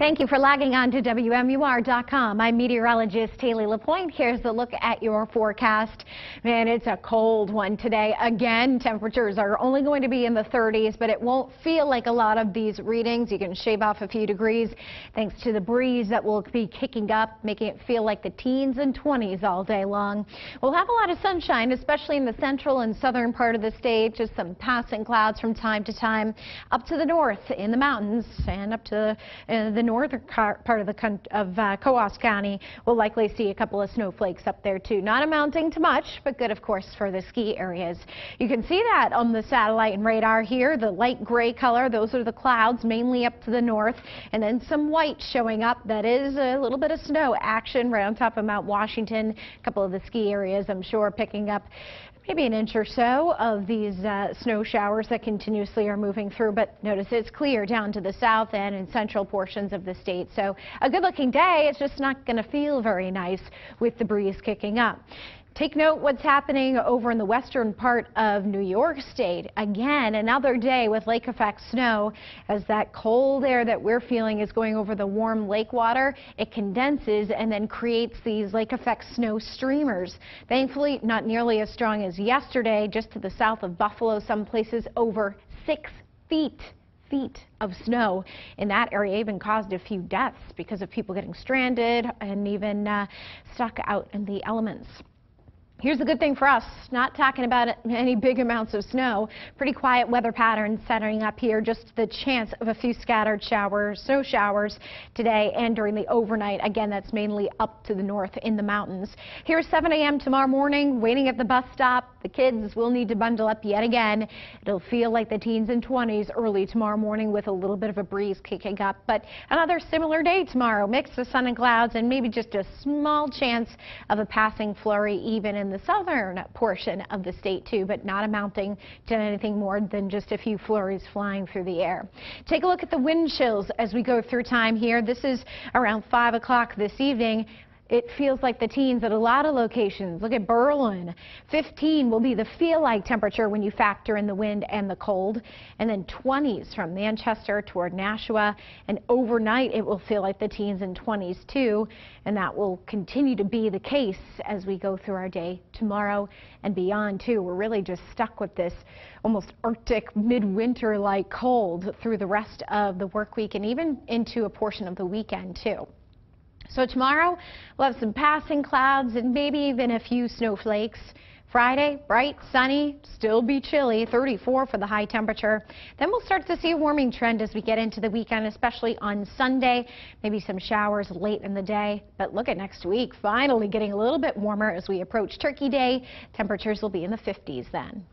Thank you for logging on to WMUR.com. I'm meteorologist Hayley LaPoint. Here's a look at your forecast. Man, it's a cold one today. Again, temperatures are only going to be in the 30s, but it won't feel like a lot of these readings. You can shave off a few degrees thanks to the breeze that will be kicking up, making it feel like the teens and 20s all day long. We'll have a lot of sunshine, especially in the central and southern part of the state. Just some passing clouds from time to time up to the north in the mountains and up to uh, the northern part of the of uh, Coos County. We'll likely see a couple of snowflakes up there too. Not amounting to much, but good, of course, for the ski areas. You can see that on the satellite and radar here. The light gray color, those are the clouds, mainly up to the north, and then some white showing up. That is a little bit of snow action right on top of Mount Washington. A couple of the ski areas, I'm sure, picking up maybe an inch or so of these uh, snow showers that continuously are moving through. But notice it's clear down to the south end and central portions of the state. So a good looking day. It's just not going to feel very nice with the breeze kicking up. Take note what's happening over in the western part of New York State. Again, another day with lake effect snow as that cold air that we're feeling is going over the warm lake water. It condenses and then creates these lake effect snow streamers. Thankfully, not nearly as strong as yesterday, just to the south of Buffalo, some places over six feet feet of snow in that area even caused a few deaths because of people getting stranded and even uh, stuck out in the elements. Here's the good thing for us, not talking about any big amounts of snow. Pretty quiet weather patterns setting up here, just the chance of a few scattered showers, snow showers today and during the overnight. Again, that's mainly up to the north in the mountains. Here's 7 a.m. tomorrow morning, waiting at the bus stop. The kids will need to bundle up yet again. It'll feel like the teens and 20s early tomorrow morning with a little bit of a breeze kicking up. But another similar day tomorrow, mix of sun and clouds and maybe just a small chance of a passing flurry even the southern portion of the state too, but not amounting to anything more than just a few flurries flying through the air. Take a look at the wind chills as we go through time here. This is around 5 o'clock this evening it feels like the teens at a lot of locations. Look at Berlin. 15 will be the feel-like temperature when you factor in the wind and the cold. And then 20s from Manchester toward Nashua. And overnight, it will feel like the teens and 20s too. And that will continue to be the case as we go through our day tomorrow and beyond too. We're really just stuck with this almost Arctic midwinter-like cold through the rest of the work week and even into a portion of the weekend too. So tomorrow we'll have some passing clouds and maybe even a few snowflakes. Friday, bright, sunny, still be chilly, 34 for the high temperature. Then we'll start to see a warming trend as we get into the weekend, especially on Sunday. Maybe some showers late in the day. But look at next week, finally getting a little bit warmer as we approach Turkey Day. Temperatures will be in the 50s then.